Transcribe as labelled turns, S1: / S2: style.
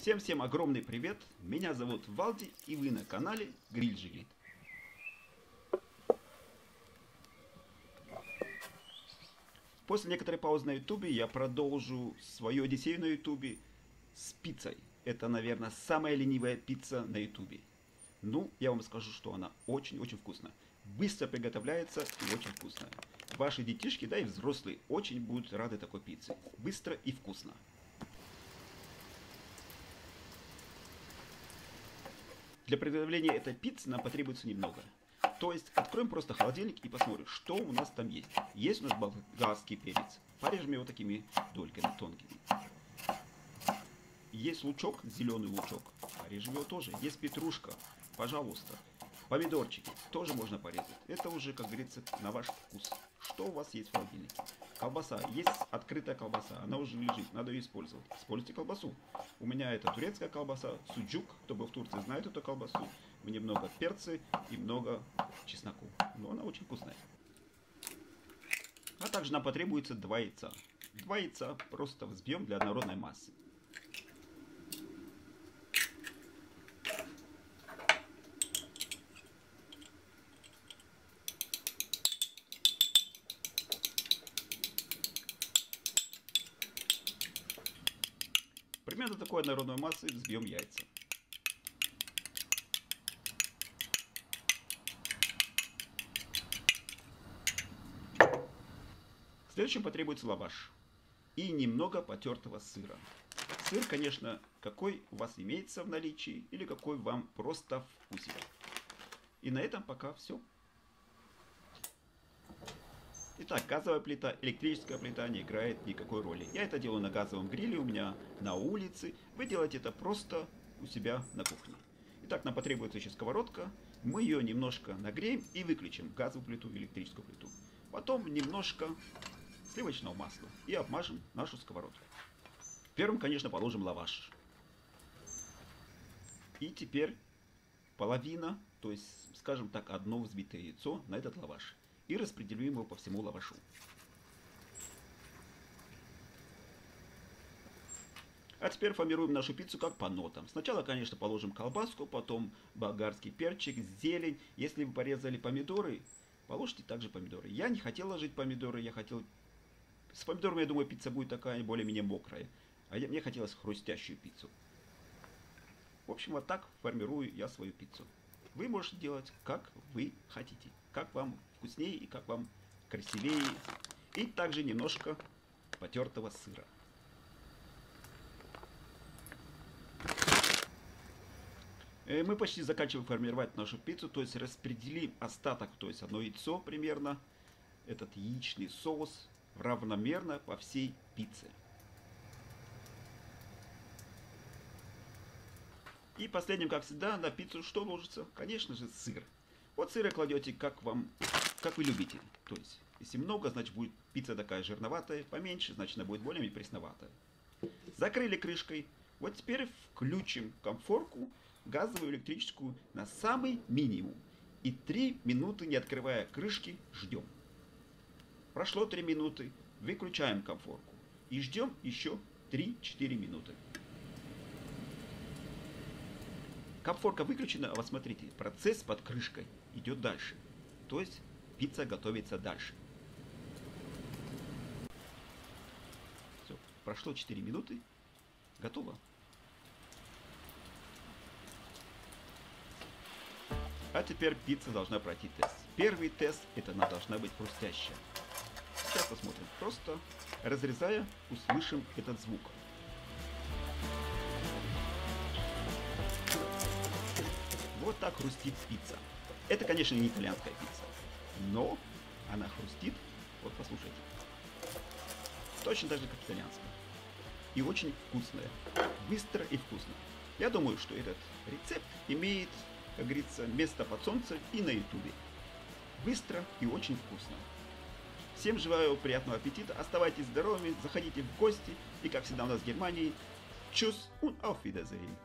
S1: Всем-всем огромный привет! Меня зовут Валди и вы на канале Гриль Жигит. После некоторой паузы на ютубе я продолжу свою одиссею на ютубе с пиццей. Это, наверное, самая ленивая пицца на ютубе. Ну, я вам скажу, что она очень-очень вкусная. Быстро приготовляется и очень вкусная. Ваши детишки, да и взрослые, очень будут рады такой пицце. Быстро и вкусно. Для приготовления этой пиццы нам потребуется немного. То есть откроем просто холодильник и посмотрим, что у нас там есть. Есть у нас болгарский перец. Порежем его такими дольками тонкими. Есть лучок, зеленый лучок. Порежем его тоже. Есть петрушка. Пожалуйста. Помидорчики тоже можно порезать. Это уже, как говорится, на ваш вкус. Что у вас есть в холодильнике? Колбаса. Есть открытая колбаса. Она уже лежит. Надо ее использовать. Используйте колбасу. У меня это турецкая колбаса. Суджук. Кто был в Турции, знает эту колбасу. Мне много перца и много чесноку. Но она очень вкусная. А также нам потребуется два яйца. Два яйца просто взбьем для однородной массы. Примерно такой однородной массы взбьем яйца. Следующим потребуется лаваш и немного потертого сыра. Сыр, конечно, какой у вас имеется в наличии или какой вам просто вкусит. И на этом пока все. Итак, газовая плита, электрическая плита не играет никакой роли. Я это делаю на газовом гриле у меня на улице. Вы делаете это просто у себя на кухне. Итак, нам потребуется еще сковородка. Мы ее немножко нагреем и выключим газовую плиту электрическую плиту. Потом немножко сливочного масла и обмажем нашу сковородку. Первым, конечно, положим лаваш. И теперь половина, то есть, скажем так, одно взбитое яйцо на этот лаваш и распределим его по всему лавашу. А теперь формируем нашу пиццу как по нотам. Сначала, конечно, положим колбаску, потом болгарский перчик, зелень. Если вы порезали помидоры, положите также помидоры. Я не хотел ложить помидоры, я хотел... С помидорами, я думаю, пицца будет такая более-менее мокрая. А я... мне хотелось хрустящую пиццу. В общем, вот так формирую я свою пиццу. Вы можете делать, как вы хотите. Как вам вкуснее и как вам красивее. И также немножко потертого сыра. Э, мы почти заканчиваем формировать нашу пиццу, то есть распределим остаток, то есть одно яйцо примерно, этот яичный соус равномерно по всей пицце. И последним, как всегда, на пиццу что ложится? Конечно же, сыр. Вот сыра кладете, как вам как вы любите. То есть, если много, значит будет пицца такая жирноватая, поменьше, значит она будет более-менее пресноватая. Закрыли крышкой. Вот теперь включим комфорку газовую электрическую на самый минимум. И 3 минуты, не открывая крышки, ждем. Прошло 3 минуты, выключаем комфорку. И ждем еще 3-4 минуты. Комфорка выключена, а вот смотрите, процесс под крышкой идет дальше. То есть пицца готовится дальше. Все, прошло 4 минуты. Готово. А теперь пицца должна пройти тест. Первый тест, это она должна быть хрустящая. Сейчас посмотрим. Просто разрезая, услышим этот звук. Вот так хрустит пицца. Это, конечно, не итальянская пицца но она хрустит. Вот послушайте. Точно так же, как итальянская. И очень вкусная. Быстро и вкусно. Я думаю, что этот рецепт имеет, как говорится, место под солнцем и на ютубе. Быстро и очень вкусно. Всем желаю приятного аппетита, оставайтесь здоровыми, заходите в гости и, как всегда у нас в Германии, Tschüss und auf Wiedersehen.